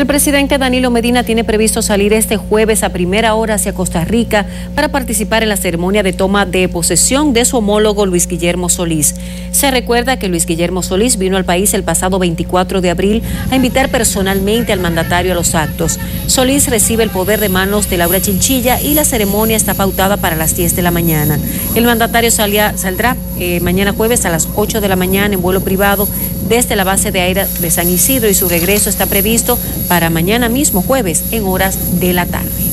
El presidente Danilo Medina tiene previsto salir este jueves a primera hora hacia Costa Rica para participar en la ceremonia de toma de posesión de su homólogo Luis Guillermo Solís. Se recuerda que Luis Guillermo Solís vino al país el pasado 24 de abril a invitar personalmente al mandatario a los actos. Solís recibe el poder de manos de Laura Chinchilla y la ceremonia está pautada para las 10 de la mañana. El mandatario saldrá eh, mañana jueves a las 8 de la mañana en vuelo privado desde la base de aire de San Isidro y su regreso está previsto para mañana mismo jueves en horas de la tarde.